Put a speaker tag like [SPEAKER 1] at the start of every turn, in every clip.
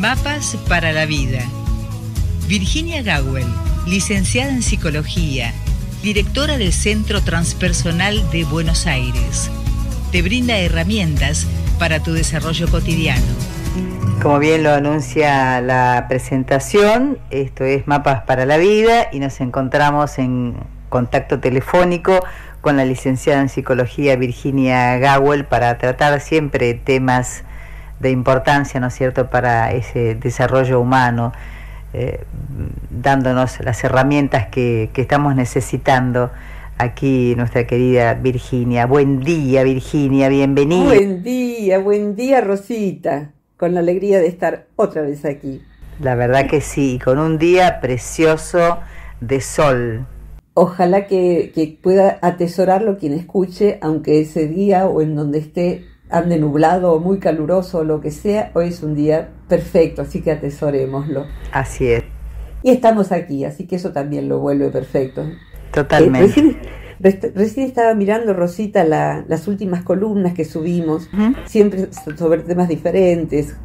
[SPEAKER 1] Mapas para la vida. Virginia Gawel, licenciada en psicología, directora del Centro Transpersonal de Buenos Aires. Te brinda herramientas para tu desarrollo cotidiano.
[SPEAKER 2] Como bien lo anuncia la presentación, esto es Mapas para la Vida y nos encontramos en contacto telefónico con la licenciada en psicología Virginia Gawel para tratar siempre temas de importancia, ¿no es cierto?, para ese desarrollo humano, eh, dándonos las herramientas que, que estamos necesitando aquí nuestra querida Virginia. Buen día, Virginia, bienvenida.
[SPEAKER 3] Buen día, buen día, Rosita, con la alegría de estar otra vez aquí.
[SPEAKER 2] La verdad que sí, con un día precioso de sol.
[SPEAKER 3] Ojalá que, que pueda atesorarlo quien escuche, aunque ese día o en donde esté ande nublado o muy caluroso o lo que sea, hoy es un día perfecto, así que atesorémoslo.
[SPEAKER 2] Así es.
[SPEAKER 3] Y estamos aquí, así que eso también lo vuelve perfecto.
[SPEAKER 2] Totalmente.
[SPEAKER 3] Eh, recién, estaba mirando, Rosita, las últimas columnas que subimos, siempre sobre temas diferentes.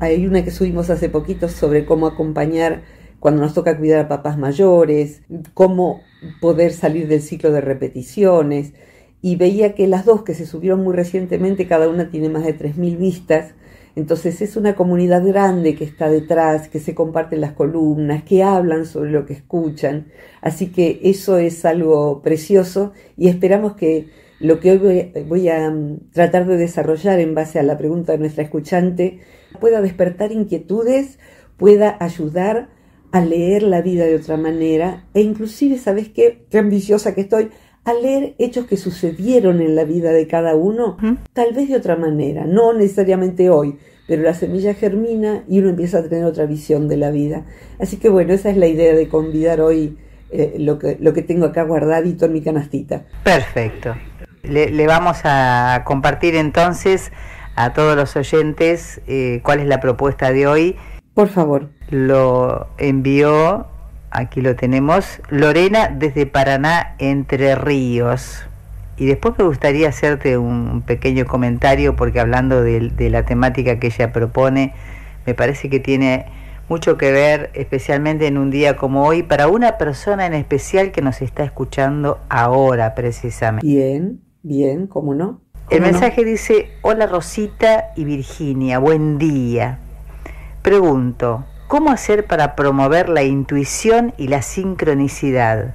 [SPEAKER 3] hay una que subimos hace poquito sobre cómo acompañar cuando nos toca cuidar a papás mayores, cómo poder salir del ciclo de repeticiones y veía que las dos que se subieron muy recientemente, cada una tiene más de 3.000 vistas, entonces es una comunidad grande que está detrás, que se comparten las columnas, que hablan sobre lo que escuchan, así que eso es algo precioso y esperamos que lo que hoy voy a mm, tratar de desarrollar en base a la pregunta de nuestra escuchante pueda despertar inquietudes, pueda ayudar a leer la vida de otra manera e inclusive, ¿sabes qué? Qué ambiciosa que estoy, a leer hechos que sucedieron en la vida de cada uno, tal vez de otra manera, no necesariamente hoy, pero la semilla germina y uno empieza a tener otra visión de la vida. Así que bueno, esa es la idea de convidar hoy eh, lo, que, lo que tengo acá guardadito en mi canastita.
[SPEAKER 2] Perfecto. Le, le vamos a compartir entonces a todos los oyentes eh, cuál es la propuesta de hoy.
[SPEAKER 3] Por favor.
[SPEAKER 2] Lo envió Aquí lo tenemos. Lorena desde Paraná, Entre Ríos. Y después me gustaría hacerte un pequeño comentario porque hablando de, la temática que ella propone, me parece que tiene mucho que ver, especialmente en un día como hoy, para una persona en especial que nos está escuchando ahora precisamente.
[SPEAKER 3] Bien, bien, ¿cómo no?
[SPEAKER 2] El mensaje dice, hola Rosita y Virginia, buen día. Pregunto, ¿Cómo hacer para promover la intuición y la sincronicidad?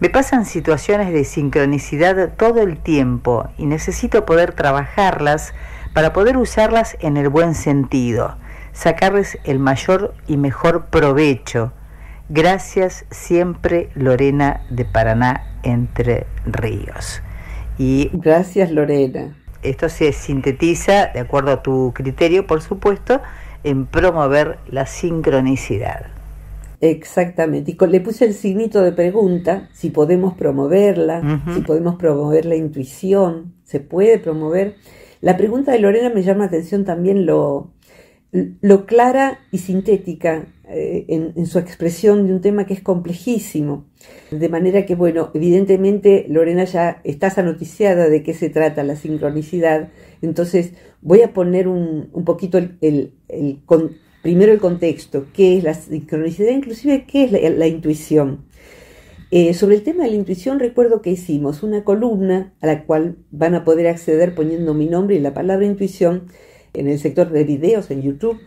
[SPEAKER 2] Me pasan situaciones de sincronicidad todo el tiempo y necesito poder trabajarlas para poder usarlas en el buen sentido, sacarles el mayor y mejor provecho. Gracias siempre Lorena de Paraná Entre Ríos.
[SPEAKER 3] Y gracias Lorena.
[SPEAKER 2] Esto se sintetiza, de acuerdo a tu criterio, por supuesto, en promover la sincronicidad.
[SPEAKER 3] Exactamente. Y le puse el signito de pregunta, si podemos promoverla, si podemos promover la intuición, se puede promover. La pregunta de Lorena me llama la atención también lo, lo clara y sintética en, en, su expresión de un tema que es complejísimo. De manera que, bueno, evidentemente Lorena ya estás anoticiada de qué se trata la sincronicidad, entonces voy a poner un, poquito el, primero el contexto, qué es la sincronicidad, inclusive qué es la, intuición. Eh, sobre el tema de la intuición recuerdo que hicimos una columna a la cual van a poder acceder poniendo mi nombre y la palabra intuición en el sector de videos en YouTube,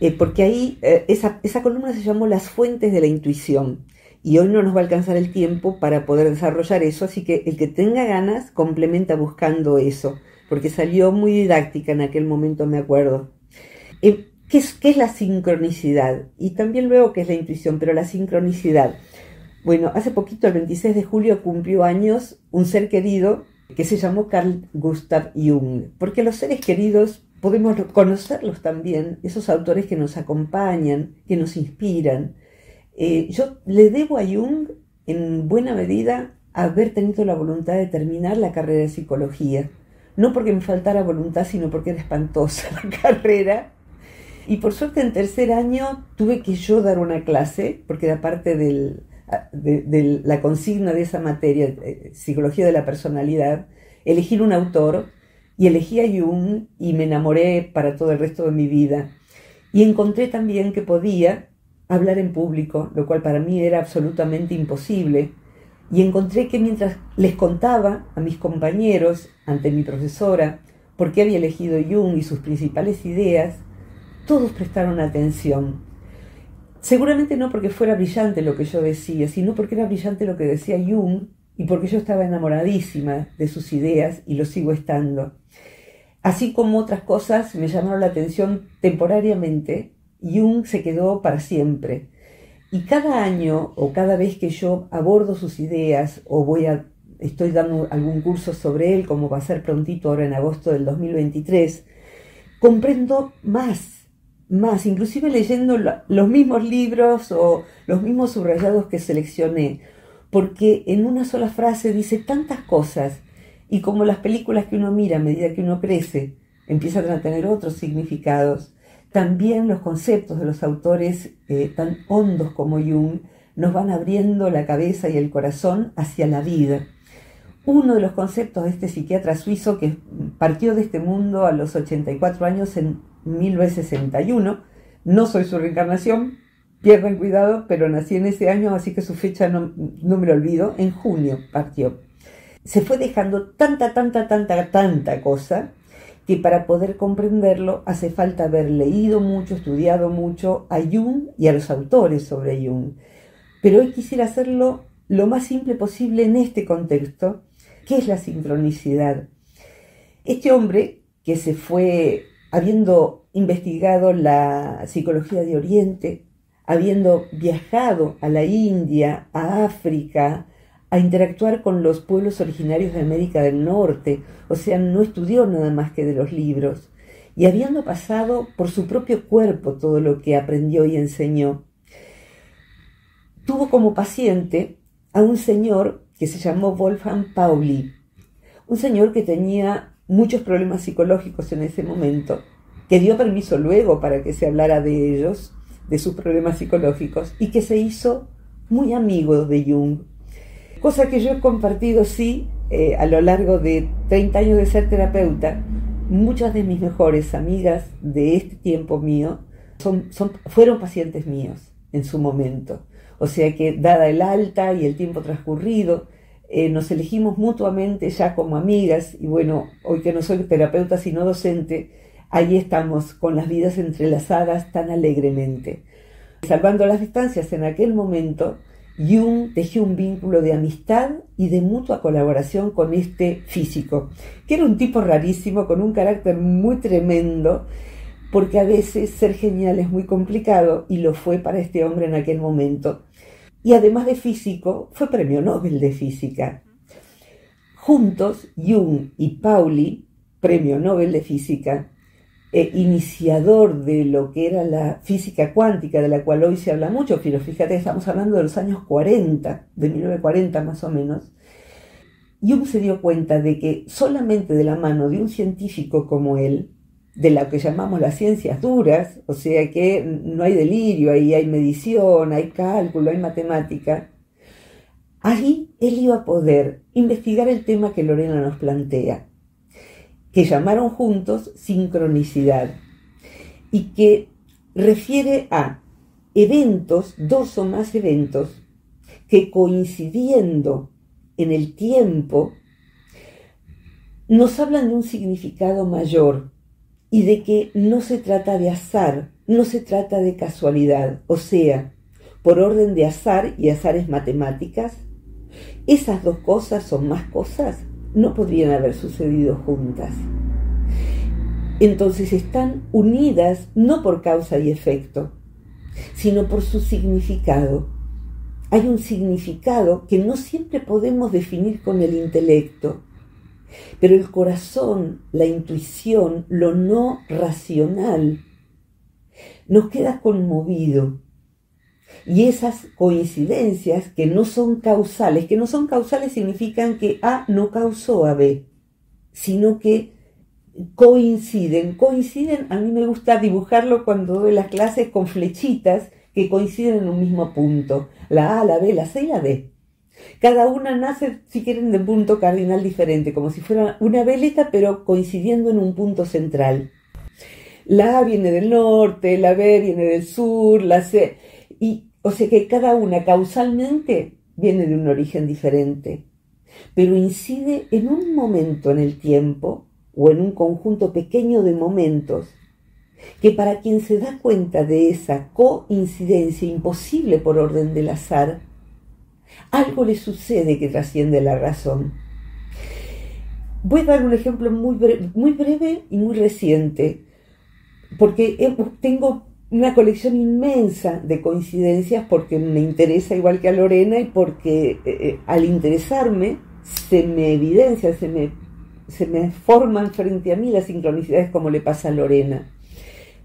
[SPEAKER 3] eh, porque ahí eh, esa, columna se llamó Las fuentes de la intuición y hoy no nos va a alcanzar el tiempo para poder desarrollar eso, así que el que tenga ganas complementa buscando eso porque salió muy didáctica en aquel momento, me acuerdo. Eh, ¿qué, es, ¿Qué es la sincronicidad? Y también luego qué es la intuición, pero la sincronicidad. Bueno, hace poquito, el 26 de julio, cumplió años un ser querido que se llamó Carl Gustav Jung, porque los seres queridos podemos conocerlos también, esos autores que nos acompañan, que nos inspiran. Eh, yo le debo a Jung, en buena medida, haber tenido la voluntad de terminar la carrera de psicología no porque me faltara voluntad, sino porque era espantosa la carrera. Y por suerte en tercer año tuve que yo dar una clase, porque era parte de, la consigna de esa materia, eh, psicología de la personalidad, elegir un autor y elegí a Jung y me enamoré para todo el resto de mi vida. Y encontré también que podía hablar en público, lo cual para mí era absolutamente imposible. Y encontré que mientras les contaba a mis compañeros, ante mi profesora, por qué había elegido Jung y sus principales ideas, todos prestaron atención. Seguramente no porque fuera brillante lo que yo decía, sino porque era brillante lo que decía Jung y porque yo estaba enamoradísima de sus ideas y lo sigo estando. Así como otras cosas me llamaron la atención temporariamente, Jung se quedó para siempre. Y cada año o cada vez que yo abordo sus ideas o voy a estoy dando algún curso sobre él, como va a ser prontito ahora en agosto del 2023, comprendo más, más, inclusive leyendo los mismos libros o los mismos subrayados que seleccioné, porque en una sola frase dice tantas cosas y como las películas que uno mira a medida que uno crece empiezan a tener otros significados, también los conceptos de los autores eh, tan hondos como Jung nos van abriendo la cabeza y el corazón hacia la vida. Uno de los conceptos de este psiquiatra suizo que partió de este mundo a los 84 años en 1961, no soy su reencarnación, pierdan cuidado, pero nací en ese año, así que su fecha no, no me lo olvido, en junio partió. Se fue dejando tanta, tanta, tanta, tanta cosa que para poder comprenderlo hace falta haber leído mucho, estudiado mucho a Jung y a los autores sobre Jung. Pero hoy quisiera hacerlo lo más simple posible en este contexto, que es la sincronicidad. Este hombre que se fue habiendo investigado la psicología de Oriente, habiendo viajado a la India, a África, a interactuar con los pueblos originarios de América del Norte, o sea, no estudió nada más que de los libros, y habiendo pasado por su propio cuerpo todo lo que aprendió y enseñó, tuvo como paciente a un señor que se llamó Wolfgang Pauli, un señor que tenía muchos problemas psicológicos en ese momento, que dio permiso luego para que se hablara de ellos, de sus problemas psicológicos, y que se hizo muy amigo de Jung, cosa que yo he compartido, sí, eh, a lo largo de 30 años de ser terapeuta. Muchas de mis mejores amigas de este tiempo mío son, son, fueron pacientes míos en su momento. O sea que, dada el alta y el tiempo transcurrido, eh, nos elegimos mutuamente ya como amigas y bueno, hoy que no soy terapeuta sino docente, ahí estamos con las vidas entrelazadas tan alegremente. Salvando las distancias en aquel momento, Jung tejió un vínculo de amistad y de mutua colaboración con este físico, que era un tipo rarísimo, con un carácter muy tremendo, porque a veces ser genial es muy complicado y lo fue para este hombre en aquel momento. Y además de físico, fue premio Nobel de Física. Juntos, Jung y Pauli, premio Nobel de Física, eh, iniciador de lo que era la física cuántica, de la cual hoy se habla mucho, pero fíjate, estamos hablando de los años 40, de 1940 más o menos, Jung se dio cuenta de que solamente de la mano de un científico como él, de lo que llamamos las ciencias duras, o sea que no hay delirio, ahí hay medición, hay cálculo, hay matemática, ahí él iba a poder investigar el tema que Lorena nos plantea, que llamaron juntos sincronicidad y que refiere a eventos, dos o más eventos, que coincidiendo en el tiempo, nos hablan de un significado mayor y de que no se trata de azar, no se trata de casualidad, o sea, por orden de azar y azares matemáticas, esas dos cosas o más cosas no podrían haber sucedido juntas. Entonces están unidas no por causa y efecto, sino por su significado. Hay un significado que no siempre podemos definir con el intelecto, pero el corazón, la intuición, lo no racional, nos queda conmovido y esas coincidencias que no son causales, que no son causales significan que A no causó a B, sino que coinciden. Coinciden, a mí me gusta dibujarlo cuando doy las clases con flechitas que coinciden en un mismo punto. La A, la B, la C y la D. Cada una nace, si quieren, de un punto cardinal diferente, como si fuera una veleta, pero coincidiendo en un punto central. La A viene del norte, la B viene del sur, la C. O sea que cada una causalmente viene de un origen diferente, pero incide en un momento en el tiempo o en un conjunto pequeño de momentos que para quien se da cuenta de esa coincidencia imposible por orden del azar, algo le sucede que trasciende la razón. Voy a dar un ejemplo muy breve, muy breve y muy reciente, porque tengo una colección inmensa de coincidencias porque me interesa igual que a Lorena y porque eh, eh, al interesarme se me evidencia, se me, se me forman frente a mí las sincronicidades como le pasa a Lorena.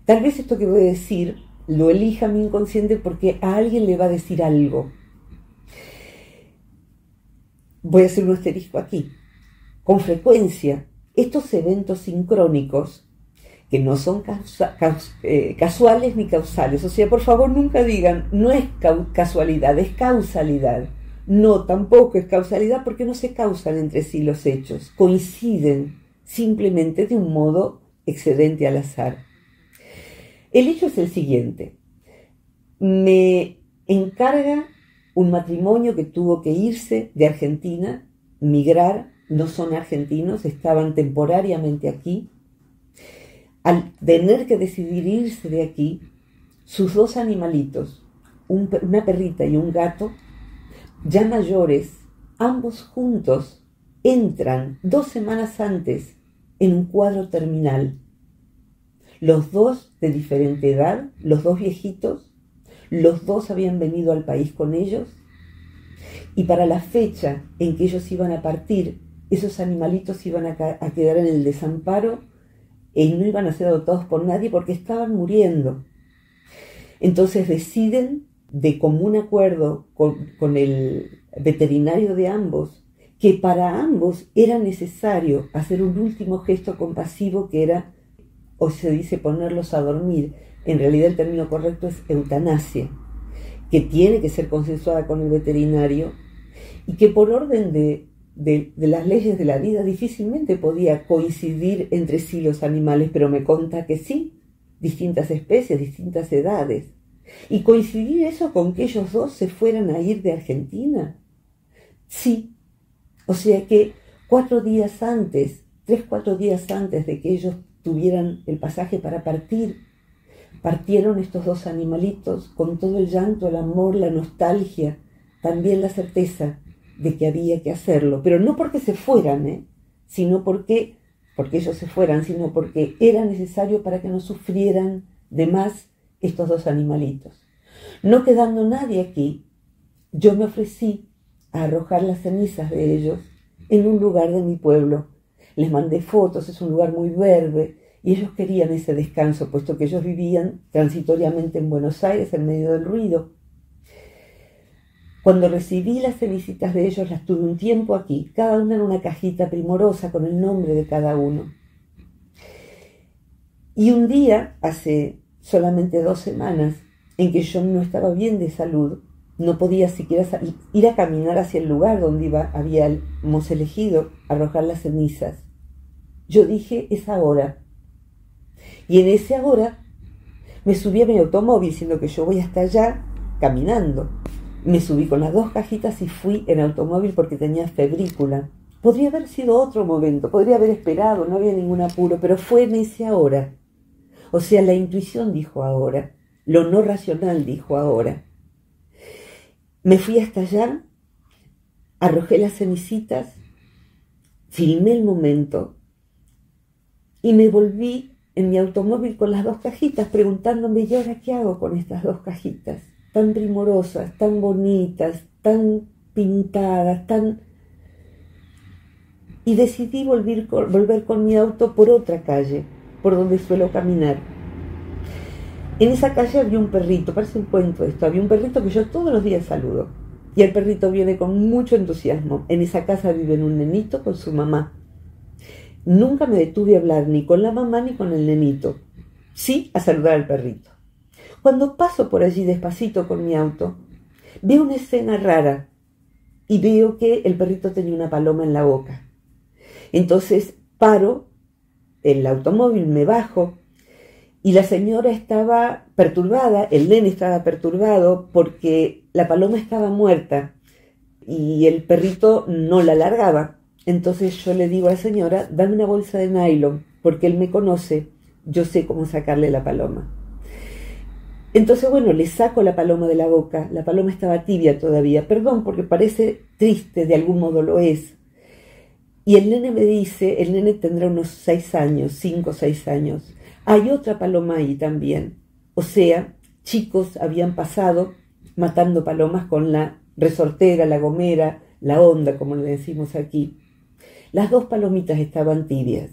[SPEAKER 3] Tal vez esto que voy a decir lo elija mi inconsciente porque a alguien le va a decir algo. Voy a hacer un asterisco aquí. Con frecuencia, estos eventos sincrónicos, que no son eh, casuales ni causales, o sea, por favor nunca digan, no es casualidad, es causalidad. No, tampoco es causalidad porque no se causan entre sí los hechos, coinciden simplemente de un modo excedente al azar. El hecho es el siguiente. Me encarga un matrimonio que tuvo que irse de Argentina, migrar, no son argentinos, estaban temporariamente aquí. Al tener que decidir irse de aquí, sus dos animalitos, una perrita y un gato, ya mayores, ambos juntos, entran dos semanas antes en un cuadro terminal. Los dos de diferente edad, los dos viejitos, los dos habían venido al país con ellos y para la fecha en que ellos iban a partir, esos animalitos iban a, quedar en el desamparo y no iban a ser adoptados por nadie porque estaban muriendo. Entonces deciden de común acuerdo con, el veterinario de ambos que para ambos era necesario hacer un último gesto compasivo que era o se dice ponerlos a dormir, en realidad el término correcto es eutanasia, que tiene que ser consensuada con el veterinario y que por orden de, de, las leyes de la vida difícilmente podía coincidir entre sí los animales, pero me conta que sí, distintas especies, distintas edades. Y coincidir eso con que ellos dos se fueran a ir de Argentina. Sí. O sea que cuatro días antes, tres, cuatro días antes de que ellos tuvieran el pasaje para partir. Partieron estos dos animalitos con todo el llanto, el amor, la nostalgia, también la certeza de que había que hacerlo, pero no porque se fueran, ¿eh? sino porque, porque ellos se fueran, sino porque era necesario para que no sufrieran de más estos dos animalitos. No quedando nadie aquí, yo me ofrecí a arrojar las cenizas de ellos en un lugar de mi pueblo, les mandé fotos, es un lugar muy verde, y ellos querían ese descanso, puesto que ellos vivían transitoriamente en Buenos Aires en medio del ruido. Cuando recibí las visitas de ellos, las tuve un tiempo aquí, cada una en una cajita primorosa con el nombre de cada uno. Y un día, hace solamente dos semanas, en que yo no estaba bien de salud, no podía siquiera ir a caminar hacia el lugar donde iba, habíamos elegido arrojar las cenizas. Yo dije, es ahora. Y en ese ahora me subí a mi automóvil, siendo que yo voy hasta allá caminando. Me subí con las dos cajitas y fui en automóvil porque tenía febrícula. Podría haber sido otro momento, podría haber esperado, no había ningún apuro, pero fue en ese ahora. O sea, la intuición dijo ahora, lo no racional dijo ahora. Me fui hasta allá, arrojé las cenicitas, filmé el momento y me volví en mi automóvil con las dos cajitas, preguntándome, ¿y ahora qué hago con estas dos cajitas? Tan primorosas, tan bonitas, tan pintadas, tan... Y decidí volver con, volver con mi auto por otra calle, por donde suelo caminar. En esa calle había un perrito, parece un cuento esto, había un perrito que yo todos los días saludo. Y el perrito viene con mucho entusiasmo. En esa casa vive un nenito con su mamá. Nunca me detuve a hablar ni con la mamá ni con el nenito. Sí a saludar al perrito. Cuando paso por allí despacito con mi auto, veo una escena rara y veo que el perrito tenía una paloma en la boca. Entonces paro el automóvil, me bajo Y la señora estaba perturbada, el nene estaba perturbado porque la paloma estaba muerta y el perrito no la largaba. Entonces yo le digo a la señora, dame una bolsa de nylon, porque él me conoce, yo sé cómo sacarle la paloma. Entonces, bueno, le saco la paloma de la boca, la paloma estaba tibia todavía, perdón, porque parece triste, de algún modo lo es. Y el nene me dice, el nene tendrá unos seis años, cinco o seis años, hay otra paloma ahí también. O sea, chicos habían pasado matando palomas con la resortera, la gomera, la onda, como le decimos aquí. Las dos palomitas estaban tibias.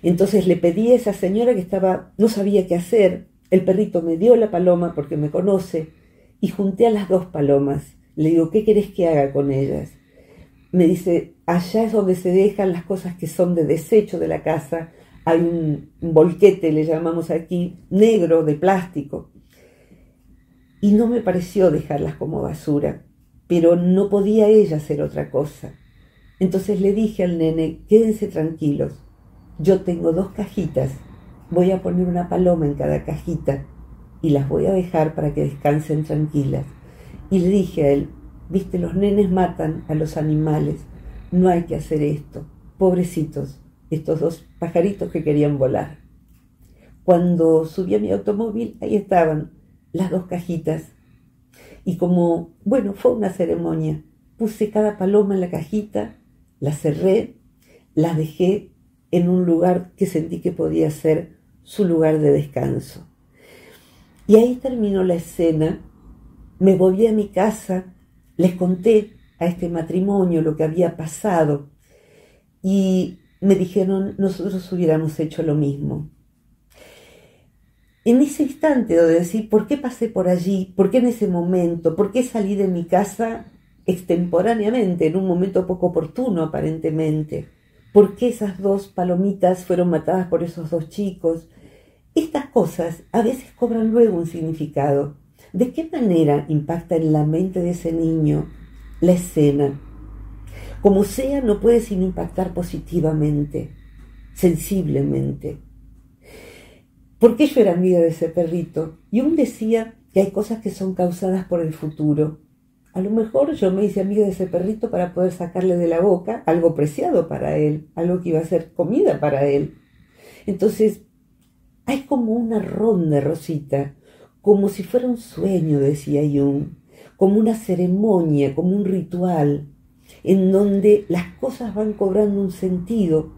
[SPEAKER 3] Entonces le pedí a esa señora que estaba, no sabía qué hacer. El perrito me dio la paloma porque me conoce y junté a las dos palomas. Le digo, ¿qué querés que haga con ellas? Me dice, allá es donde se dejan las cosas que son de desecho de la casa. Hay un, volquete, le llamamos aquí, negro, de plástico y no me pareció dejarlas como basura, pero no podía ella hacer otra cosa. Entonces le dije al nene, quédense tranquilos, yo tengo dos cajitas, voy a poner una paloma en cada cajita y las voy a dejar para que descansen tranquilas. Y le dije a él, viste, los nenes matan a los animales, no hay que hacer esto, pobrecitos, estos dos pajaritos que querían volar. Cuando subí a mi automóvil, ahí estaban, las dos cajitas. Y como, bueno, fue una ceremonia, puse cada paloma en la cajita, la cerré, la dejé en un lugar que sentí que podía ser su lugar de descanso. Y ahí terminó la escena, me volví a mi casa, les conté a este matrimonio lo que había pasado y me dijeron, nosotros hubiéramos hecho lo mismo en ese instante de decir, ¿por qué pasé por allí? ¿Por qué en ese momento? ¿Por qué salí de mi casa extemporáneamente, en un momento poco oportuno aparentemente? ¿Por qué esas dos palomitas fueron matadas por esos dos chicos? Estas cosas a veces cobran luego un significado. ¿De qué manera impacta en la mente de ese niño la escena? Como sea, no puede sin impactar positivamente, sensiblemente. Porque yo era amiga de ese perrito y aún decía que hay cosas que son causadas por el futuro. A lo mejor yo me hice amiga de ese perrito para poder sacarle de la boca algo preciado para él, algo que iba a ser comida para él. Entonces, hay como una ronda, Rosita, como si fuera un sueño, decía Jung, como una ceremonia, como un ritual, en donde las cosas van cobrando un sentido.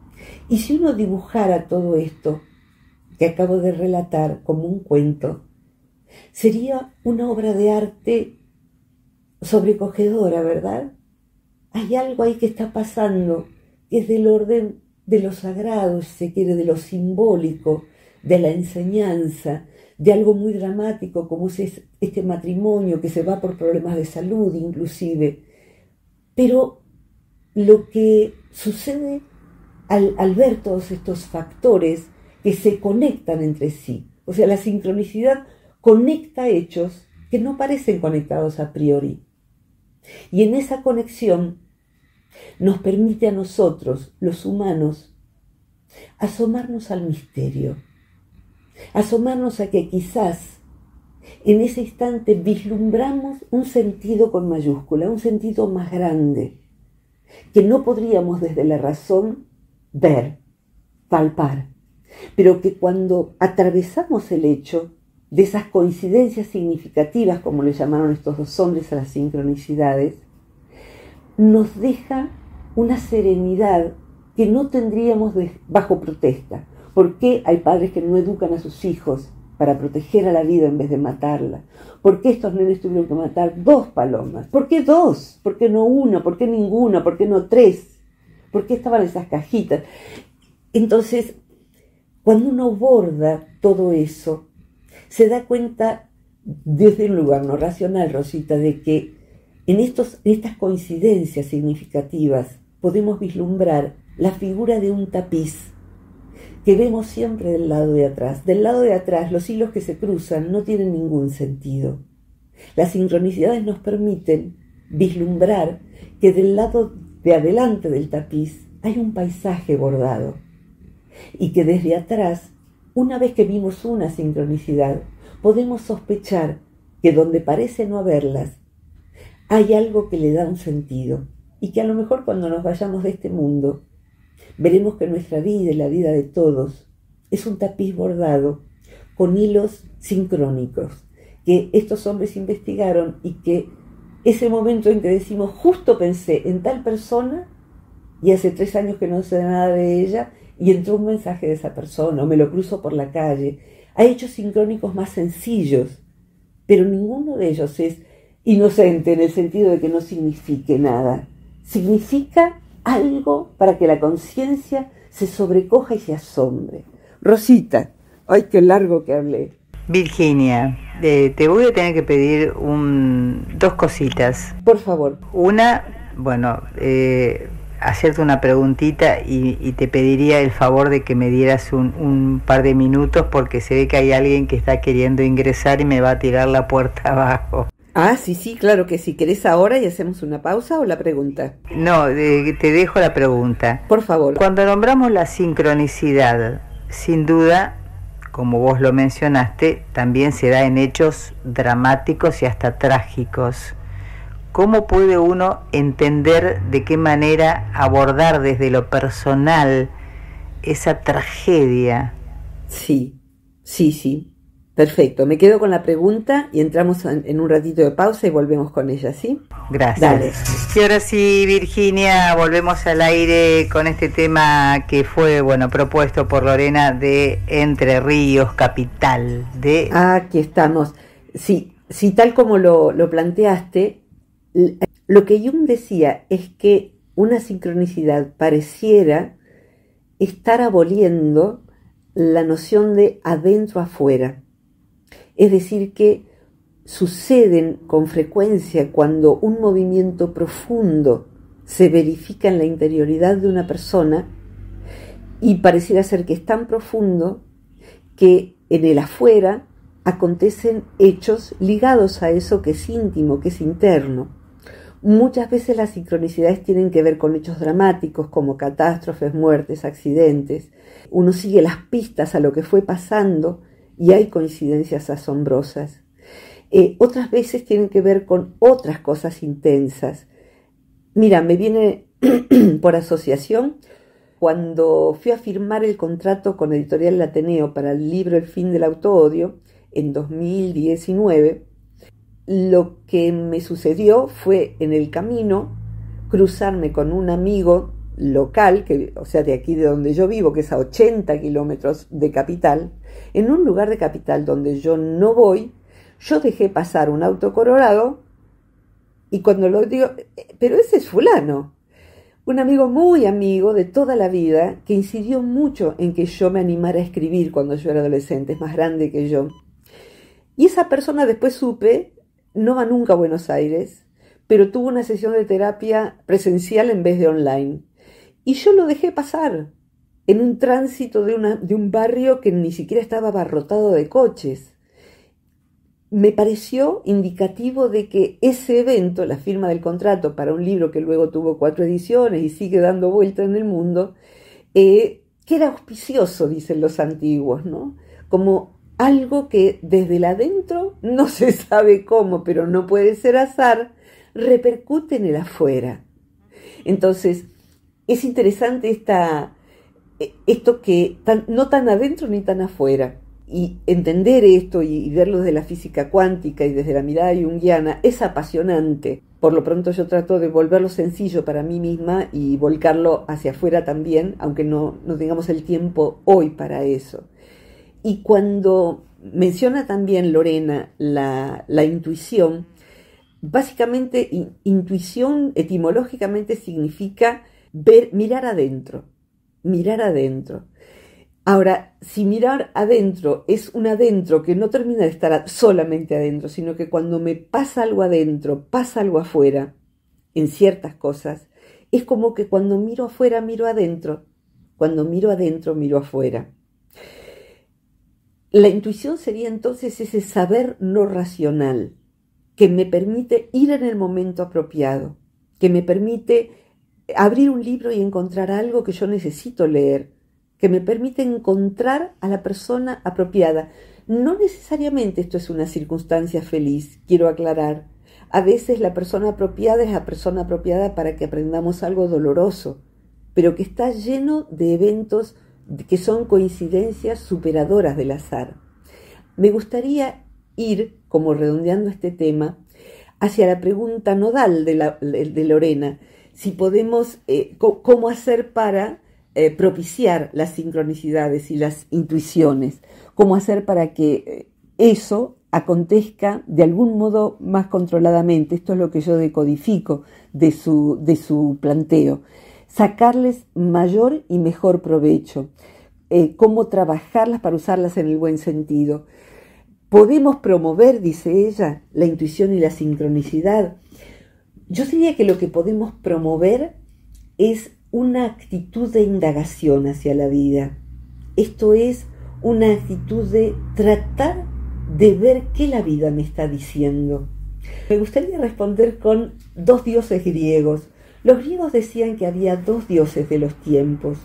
[SPEAKER 3] Y si uno dibujara todo esto, que acabo de relatar como un cuento, sería una obra de arte sobrecogedora, ¿verdad? Hay algo ahí que está pasando que es del orden de lo sagrado, si se quiere, de lo simbólico, de la enseñanza, de algo muy dramático como es este matrimonio que se va por problemas de salud inclusive. Pero lo que sucede al, al ver todos estos factores que se conectan entre sí. O sea, la sincronicidad conecta hechos que no parecen conectados a priori. Y en esa conexión nos permite a nosotros, los humanos, asomarnos al misterio, asomarnos a que quizás en ese instante vislumbramos un sentido con mayúscula, un sentido más grande, que no podríamos desde la razón ver, palpar pero que cuando atravesamos el hecho de esas coincidencias significativas, como le llamaron estos dos hombres a las sincronicidades, nos deja una serenidad que no tendríamos bajo protesta. ¿Por qué hay padres que no educan a sus hijos para proteger a la vida en vez de matarla? ¿Por qué estos nenes tuvieron que matar dos palomas? ¿Por qué dos? ¿Por qué no una? ¿Por qué ninguna? ¿Por qué no tres? ¿Por qué estaban esas cajitas? Entonces, cuando uno borda todo eso, se da cuenta desde un lugar no racional, Rosita, de que en, estos, estas coincidencias significativas podemos vislumbrar la figura de un tapiz que vemos siempre del lado de atrás. Del lado de atrás, los hilos que se cruzan no tienen ningún sentido. Las sincronicidades nos permiten vislumbrar que del lado de adelante del tapiz hay un paisaje bordado y que desde atrás Una vez que vimos una sincronicidad, podemos sospechar que donde parece no haberlas, hay algo que le da un sentido y que a lo mejor cuando nos vayamos de este mundo, veremos que nuestra vida y la vida de todos es un tapiz bordado con hilos sincrónicos que estos hombres investigaron y que ese momento en que decimos justo pensé en tal persona y hace tres años que no sé nada de ella y entró un mensaje de esa persona o me lo cruzo por la calle. Hay hechos sincrónicos más sencillos, pero ninguno de ellos es inocente en el sentido de que no signifique nada. Significa algo para que la conciencia se sobrecoja y se asombre. Rosita, ay, qué largo que hablé.
[SPEAKER 2] Virginia, eh, te voy a tener que pedir un, dos cositas.
[SPEAKER 3] Por favor.
[SPEAKER 2] Una, bueno, eh, hacerte una preguntita y, te pediría el favor de que me dieras un, un, par de minutos porque se ve que hay alguien que está queriendo ingresar y me va a tirar la puerta abajo.
[SPEAKER 3] Ah, sí, sí, claro que sí. ¿Querés ahora y hacemos una pausa o la pregunta?
[SPEAKER 2] No, te dejo la pregunta.
[SPEAKER 3] Por favor.
[SPEAKER 2] Cuando nombramos la sincronicidad, sin duda, como vos lo mencionaste, también se da en hechos dramáticos y hasta trágicos. ¿Cómo puede uno entender de qué manera abordar desde lo personal esa tragedia?
[SPEAKER 3] Sí, sí, sí. Perfecto, me quedo con la pregunta y entramos en, un ratito de pausa y volvemos con ella, ¿sí?
[SPEAKER 2] Gracias. Y ahora sí, Virginia, volvemos al aire con este tema que fue, bueno, propuesto por Lorena de Entre Ríos, capital de...
[SPEAKER 3] Aquí estamos. Sí, sí, tal como lo, lo planteaste, lo que Jung decía es que una sincronicidad pareciera estar aboliendo la noción de adentro afuera es decir, que suceden con frecuencia cuando un movimiento profundo se verifica en la interioridad de una persona y pareciera ser que es tan profundo que en el afuera acontecen hechos ligados a eso que es íntimo, que es interno. Muchas veces las sincronicidades tienen que ver con hechos dramáticos como catástrofes, muertes, accidentes. Uno sigue las pistas a lo que fue pasando y hay coincidencias asombrosas. Eh, otras veces tienen que ver con otras cosas intensas. Mira, me viene por asociación cuando fui a firmar el contrato con Editorial Ateneo para el libro El fin del autoodio en 2019, lo que me sucedió fue en el camino cruzarme con un amigo local, que, o sea, de aquí de donde yo vivo, que es a 80 kilómetros de capital, en un lugar de capital donde yo no voy, yo dejé pasar un auto colorado y cuando lo digo, pero ese es fulano, un amigo muy amigo de toda la vida que incidió mucho en que yo me animara a escribir cuando yo era adolescente, es más grande que yo. Y esa persona después supe, no va nunca a Buenos Aires, pero tuvo una sesión de terapia presencial en vez de online. Y yo lo dejé pasar en un tránsito de, un barrio que ni siquiera estaba abarrotado de coches. Me pareció indicativo de que ese evento, la firma del contrato para un libro que luego tuvo cuatro ediciones y sigue dando vuelta en el mundo, eh, que era auspicioso, dicen los antiguos, ¿no? Como algo que desde el adentro no se sabe cómo, pero no puede ser azar, repercute en el afuera. Entonces, es interesante esta, e, esto que no tan adentro ni tan afuera. Y entender esto y, verlo desde la física cuántica y desde la mirada junguiana es apasionante. Por lo pronto yo trato de volverlo sencillo para mí misma y volcarlo hacia afuera también, aunque no, no tengamos el tiempo hoy para eso. Y cuando menciona también Lorena la, la intuición, básicamente intuición etimológicamente significa ver, mirar adentro, mirar adentro. Ahora, si mirar adentro es un adentro que no termina de estar solamente adentro, sino que cuando me pasa algo adentro, pasa algo afuera, en ciertas cosas, es como que cuando miro afuera, miro adentro, cuando miro adentro, miro afuera. La intuición sería entonces ese saber no racional que me permite ir en el momento apropiado, que me permite abrir un libro y encontrar algo que yo necesito leer, que me permite encontrar a la persona apropiada. No necesariamente esto es una circunstancia feliz, quiero aclarar. A veces la persona apropiada es la persona apropiada para que aprendamos algo doloroso, pero que está lleno de eventos que son coincidencias superadoras del azar. Me gustaría ir, como redondeando este tema, hacia la pregunta nodal de, Lorena, si podemos, eh, cómo hacer para eh, propiciar las sincronicidades y las intuiciones, cómo hacer para que eh, eso acontezca de algún modo más controladamente. Esto es lo que yo decodifico de su, de su planteo. Sacarles mayor y mejor provecho. cómo trabajarlas para usarlas en el buen sentido. Podemos promover, dice ella, la intuición y la sincronicidad. Yo diría que lo que podemos promover es una actitud de indagación hacia la vida. Esto es una actitud de tratar de ver qué la vida me está diciendo. Me gustaría responder con dos dioses griegos. Los griegos decían que había dos dioses de los tiempos.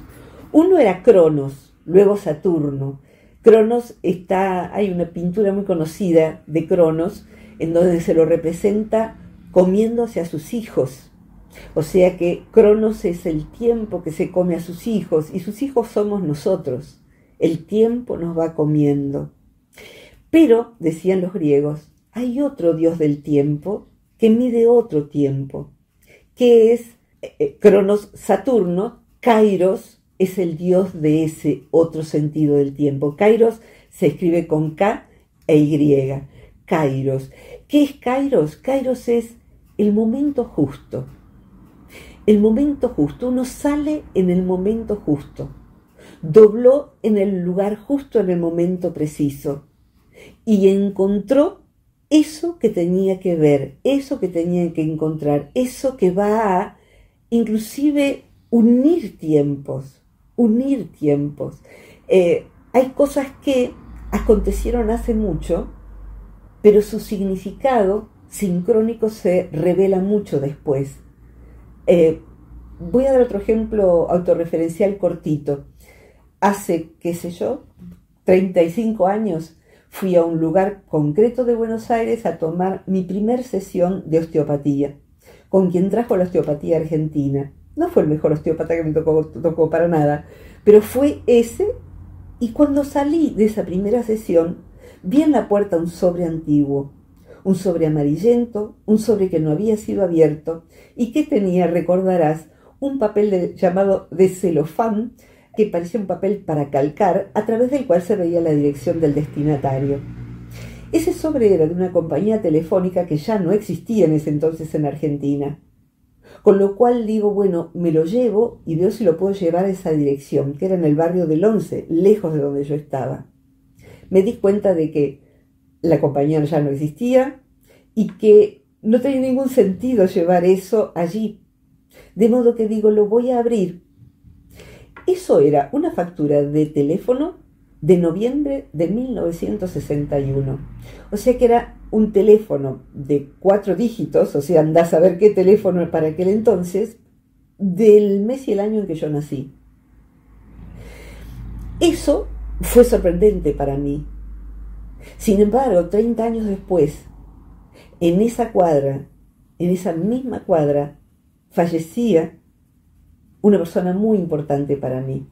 [SPEAKER 3] Uno era Cronos, luego Saturno, Cronos está, hay una pintura muy conocida de Cronos en donde se lo representa comiéndose a sus hijos. O sea que Cronos es el tiempo que se come a sus hijos y sus hijos somos nosotros. El tiempo nos va comiendo. Pero, decían los griegos, hay otro dios del tiempo que mide otro tiempo, que es eh, eh, Cronos Saturno, Kairos es el dios de ese otro sentido del tiempo. Kairos se escribe con K e Y. Kairos. ¿Qué es Kairos? Kairos es el momento justo. El momento justo. Uno sale en el momento justo. Dobló en el lugar justo en el momento preciso. Y encontró eso que tenía que ver, eso que tenía que encontrar, eso que va a inclusive unir tiempos unir tiempos. Eh, hay cosas que acontecieron hace mucho, pero su significado sincrónico se revela mucho después. Eh, voy a dar otro ejemplo autorreferencial cortito. Hace, qué sé yo, 35 años fui a un lugar concreto de Buenos Aires a tomar mi primer sesión de osteopatía, con quien trajo la osteopatía argentina. No fue el mejor osteópata que me tocó para nada, pero fue ese. Y cuando salí de esa primera sesión, vi en la puerta un sobre antiguo, un sobre amarillento, un sobre que no había sido abierto y que tenía, recordarás, un papel llamado de celofán, que parecía un papel para calcar, a través del cual se veía la dirección del destinatario. Ese sobre era de una compañía telefónica que ya no existía en ese entonces en Argentina. Con lo cual digo, bueno, me lo llevo y veo si lo puedo llevar a esa dirección, que era en el barrio del Once, lejos de donde yo estaba. Me di cuenta de que la compañía ya no existía y que no tenía ningún sentido llevar eso allí. De modo que digo, lo voy a abrir. Eso era una factura de teléfono de noviembre de 1961. O sea que era un teléfono de cuatro dígitos, o sea, andás a ver qué teléfono para aquel entonces, del mes y el año en que yo nací. Eso fue sorprendente para mí. Sin embargo, 30 años después, en esa cuadra, en esa misma cuadra, fallecía una persona muy importante para mí.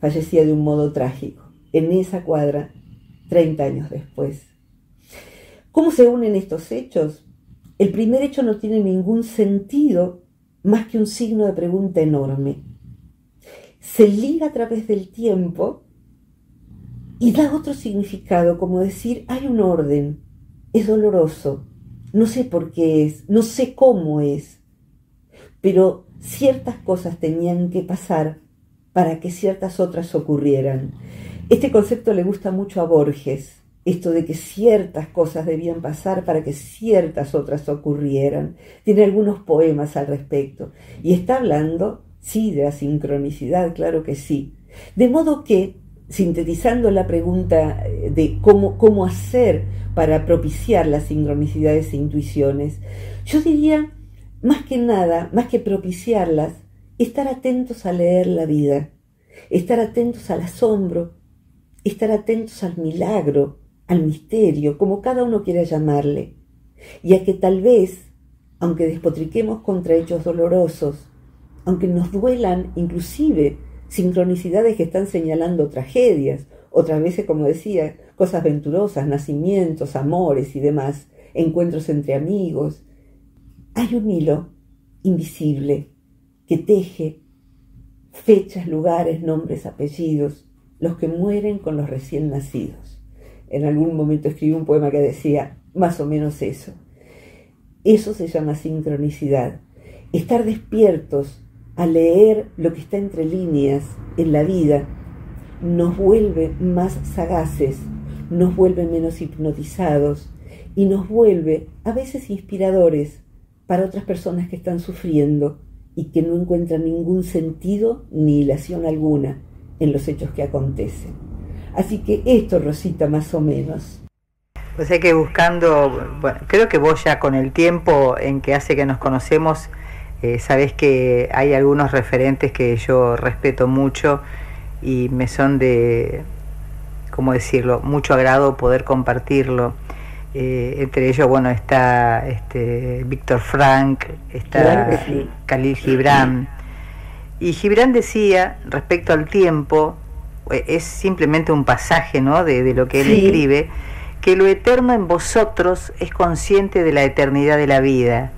[SPEAKER 3] Fallecía de un modo trágico en esa cuadra 30 años después. ¿Cómo se unen estos hechos? El primer hecho no tiene ningún sentido más que un signo de pregunta enorme. Se liga a través del tiempo y da otro significado, como decir, hay un orden, es doloroso, no sé por qué es, no sé cómo es, pero ciertas cosas tenían que pasar para que ciertas otras ocurrieran. Este concepto le gusta mucho a Borges, esto de que ciertas cosas debían pasar para que ciertas otras ocurrieran. Tiene algunos poemas al respecto. Y está hablando, sí, de la sincronicidad, claro que sí. De modo que, sintetizando la pregunta eh, de cómo, cómo hacer para propiciar las sincronicidades e intuiciones, yo diría, más que nada, más que propiciarlas, estar atentos a leer la vida estar atentos al asombro, estar atentos al milagro, al misterio, como cada uno quiera llamarle, y a que tal vez, aunque despotriquemos contra hechos dolorosos, aunque nos duelan inclusive sincronicidades que están señalando tragedias, otras veces, como decía, cosas venturosas, nacimientos, amores y demás, encuentros entre amigos, hay un hilo invisible que teje fechas, lugares, nombres, apellidos, los que mueren con los recién nacidos. En algún momento escribí un poema que decía más o menos eso. Eso se llama sincronicidad. Estar despiertos a leer lo que está entre líneas en la vida nos vuelve más sagaces, nos vuelve menos hipnotizados y nos vuelve a veces inspiradores para otras personas que están sufriendo y que no encuentran ningún sentido ni ilación alguna en los hechos que acontecen. Así que esto, Rosita, más o menos.
[SPEAKER 2] O sea que buscando, creo que vos ya con el tiempo en que hace que nos conocemos, eh, sabes que hay algunos referentes que yo respeto mucho y me son de, ¿cómo decirlo?, mucho agrado poder compartirlo. Eh, entre ellos, bueno, está este, Víctor Frank, está Khalil Gibran. Y Gibran decía, respecto al tiempo, eh, es simplemente un pasaje ¿no? de, lo que él escribe, que lo eterno en vosotros es consciente de la eternidad de la vida.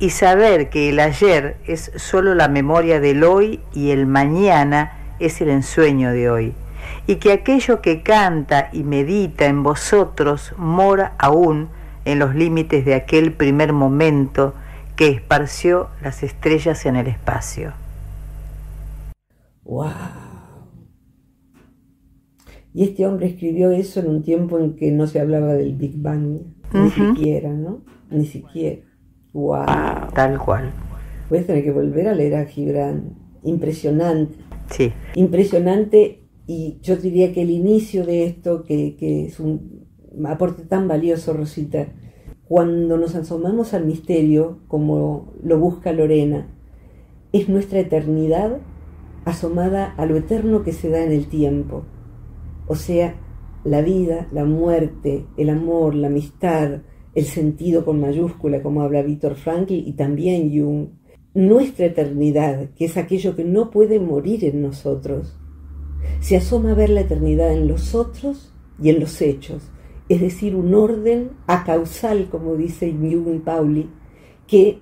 [SPEAKER 2] Y saber que el ayer es solo la memoria del hoy y el mañana es el ensueño de hoy y que aquello que canta y medita en vosotros mora aún en los límites de aquel primer momento que esparció las estrellas en el espacio.
[SPEAKER 3] ¡Wow! Y este hombre escribió eso en un tiempo en que no se hablaba del Big Bang, ni siquiera, ¿no? Ni siquiera. ¡Wow!
[SPEAKER 2] Tal cual.
[SPEAKER 3] Voy a tener que volver a leer a Gibran. Impresionante.
[SPEAKER 2] Sí.
[SPEAKER 3] Impresionante y yo diría que el inicio de esto, que, es un aporte tan valioso, Rosita, cuando nos asomamos al misterio, como lo busca Lorena, es nuestra eternidad asomada a lo eterno que se da en el tiempo. O sea, la vida, la muerte, el amor, la amistad, el sentido con mayúscula, como habla Víctor Frankl y también Jung. Nuestra eternidad, que es aquello que no puede morir en nosotros, se asoma a ver la eternidad en los otros y en los hechos, es decir, un orden acausal, como dice Jung Pauli, que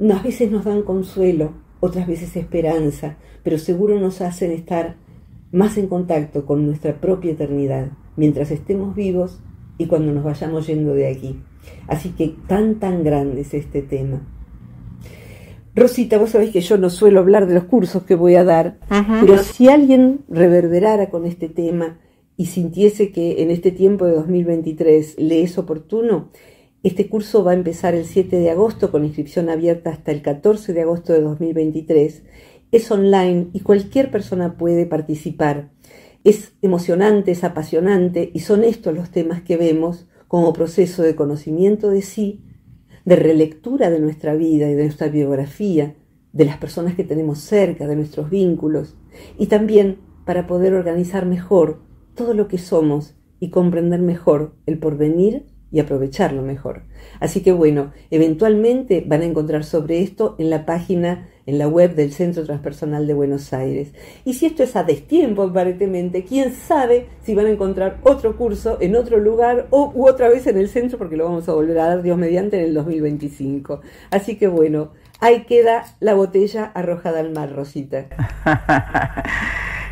[SPEAKER 3] a veces nos dan consuelo, otras veces esperanza, pero seguro nos hacen estar más en contacto con nuestra propia eternidad mientras estemos vivos y cuando nos vayamos yendo de aquí. Así que tan, tan grande es este tema. Rosita, vos sabés que yo no suelo hablar de los cursos que voy a dar, pero si alguien reverberara con este tema y sintiese que en este tiempo de 2023 le es oportuno, este curso va a empezar el 7 de agosto con inscripción abierta hasta el 14 de agosto de 2023. Es online y cualquier persona puede participar. Es emocionante, es apasionante y son estos los temas que vemos como proceso de conocimiento de sí de relectura de nuestra vida y de nuestra biografía, de las personas que tenemos cerca, de nuestros vínculos, y también para poder organizar mejor todo lo que somos y comprender mejor el porvenir y aprovecharlo mejor. Así que bueno, eventualmente van a encontrar sobre esto en la página, en la web del Centro Transpersonal de Buenos Aires. Y si esto es a destiempo, aparentemente, quién sabe si van a encontrar otro curso en otro lugar o u otra vez en el centro, porque lo vamos a volver a dar Dios mediante en el 2025. Así que bueno, ahí queda la botella arrojada al mar, Rosita.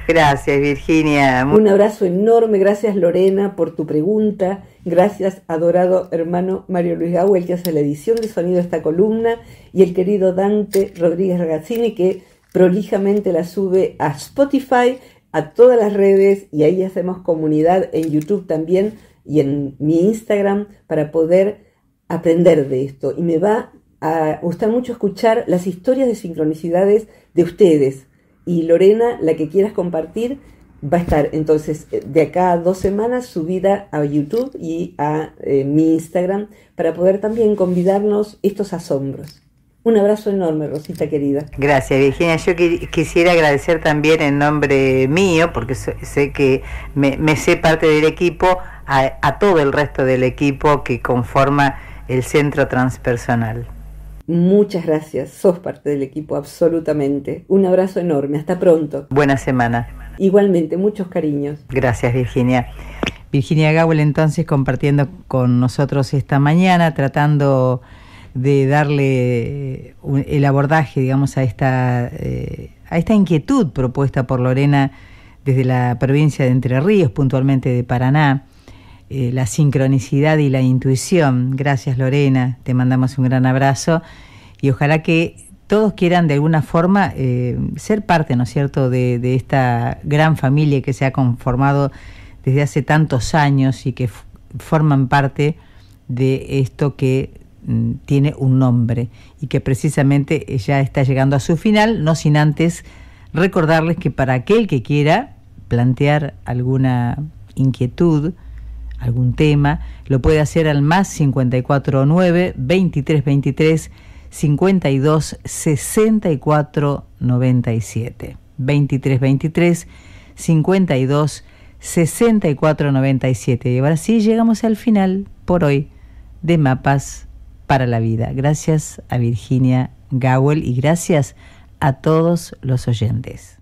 [SPEAKER 2] Gracias, Virginia.
[SPEAKER 3] Un abrazo enorme. Gracias, Lorena, por tu pregunta. Gracias, adorado hermano Mario Luis el que hace la edición de sonido de esta columna, y el querido Dante Rodríguez Ragazzini, que prolijamente la sube a Spotify, a todas las redes, y ahí hacemos comunidad en YouTube también y en mi Instagram para poder aprender de esto. Y me va a gustar mucho escuchar las historias de sincronicidades de ustedes y Lorena, la que quieras compartir, va a estar entonces eh, de acá a dos semanas subida a YouTube y a eh, mi Instagram para poder también convidarnos estos asombros. Un abrazo enorme, Rosita querida.
[SPEAKER 2] Gracias, Virginia. Yo quisiera agradecer también en nombre mío, porque sé que me, sé parte del equipo, a, todo el resto del equipo que conforma el Centro Transpersonal.
[SPEAKER 3] Muchas gracias, sos parte del equipo, absolutamente. Un abrazo enorme, hasta pronto.
[SPEAKER 2] Buena semana.
[SPEAKER 3] Igualmente, muchos cariños.
[SPEAKER 2] Gracias, Virginia. Virginia Gawel entonces compartiendo con nosotros esta mañana, tratando de darle el abordaje, digamos, a esta, eh, a esta inquietud propuesta por Lorena desde la provincia de Entre Ríos, puntualmente de Paraná, eh, la sincronicidad y la intuición. Gracias Lorena, te mandamos un gran abrazo y ojalá que todos quieran de alguna forma eh, ser parte, ¿no es cierto?, de, esta gran familia que se ha conformado desde hace tantos años y que forman parte de esto que Mm, tiene un nombre y que precisamente ya está llegando a su final, no sin antes recordarles que para aquel que quiera plantear alguna inquietud, algún tema, lo puede hacer al más 549 2323 52 64 97. 2323 52 64 97. Y ahora sí llegamos al final por hoy de Mapas para la vida. Gracias a Virginia Gowell y gracias a todos los oyentes.